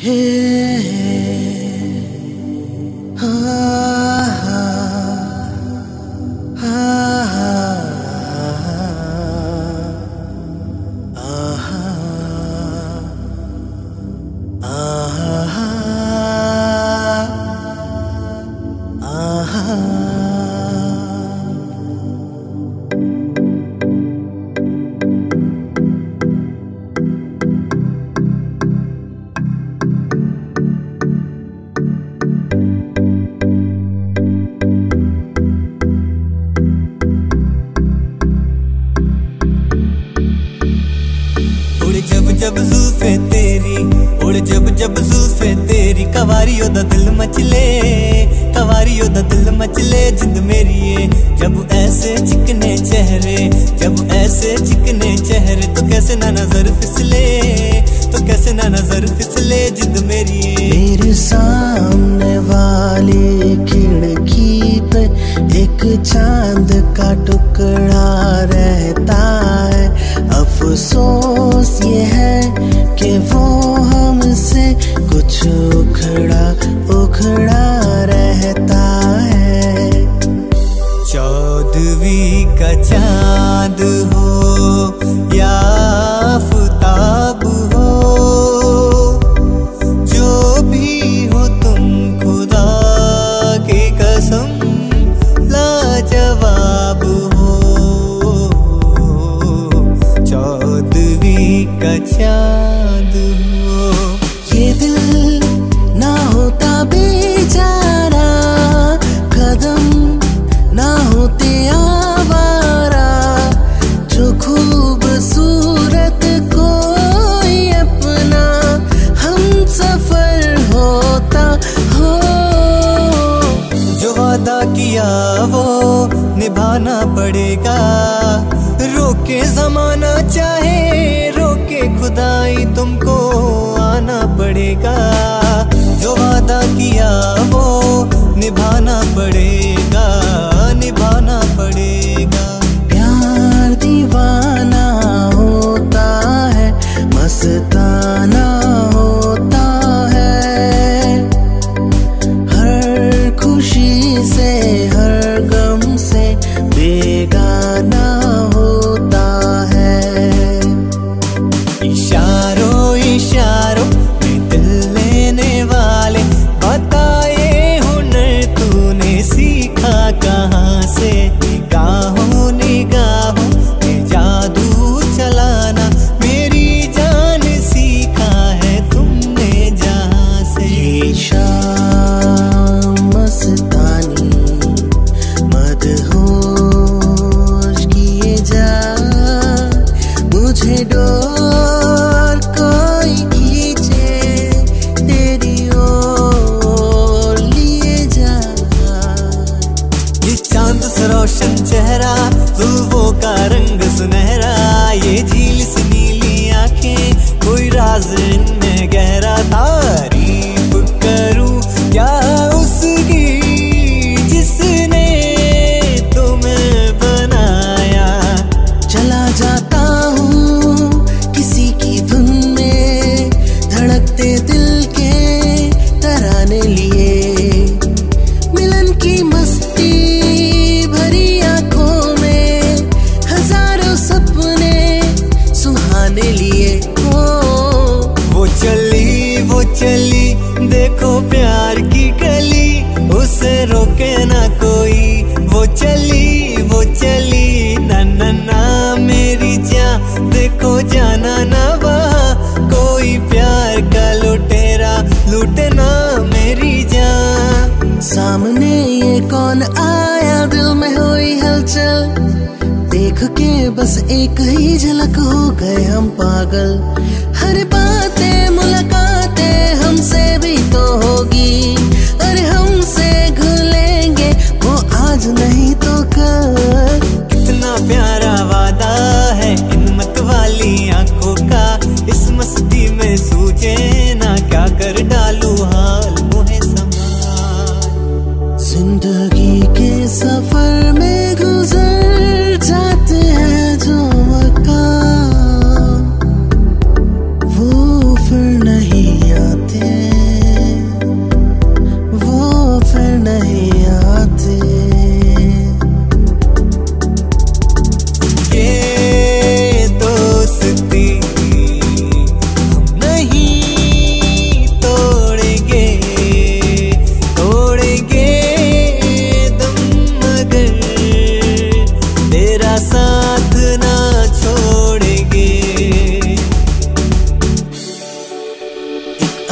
Hey. कवारी ओदा दिल मचले कवारी ओदा दिल मचले जिंद मेरी ये जब ऐसे चिकने चेहरे, जब ऐसे चिकने चेहरे तो कैसे ना नज़र फिसले तो कैसे ना नज़र फिसले। जिंद मेरी ये मेरे सामने वाली खिड़की पे एक चाँद का टुकड़ा रहता है। अफसोस ये है कि वो वादा किया, वो निभाना पड़ेगा। रोके जमाना चाहे, रोके खुदाई, तुमको आना पड़ेगा। जो वादा किया, वो निभाना पड़ेगा निभाना पड़ेगा। देखो प्यार की गली, उसे रोके ना कोई। वो चली वो चली, ना ना मेरी जान। देखो जाना ना वहाँ, कोई प्यार का लुटेरा लूटे ना मेरी जान। सामने ये कौन आया, दिल में हुई हलचल। देख के बस एक ही झलक हो गए हम पागल। हर डालू।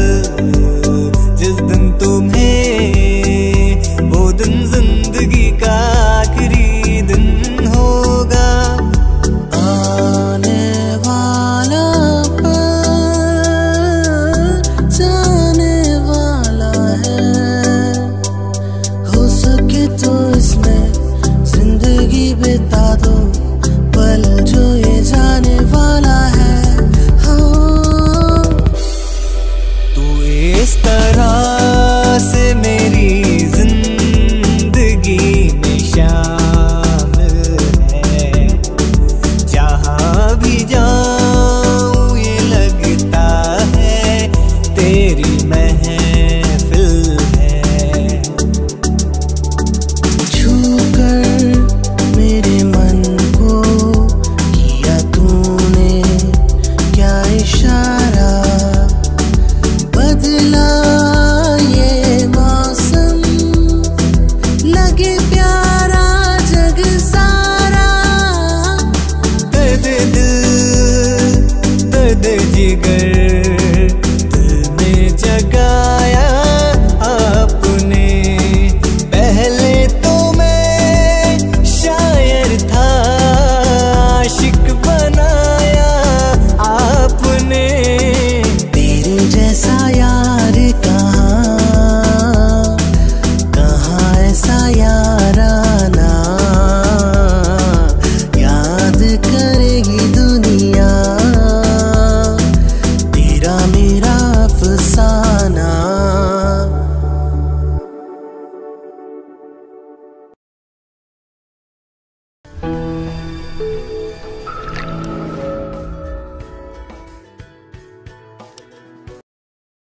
वो इरादा भूलेगा दिल तू इस तरह से मेरी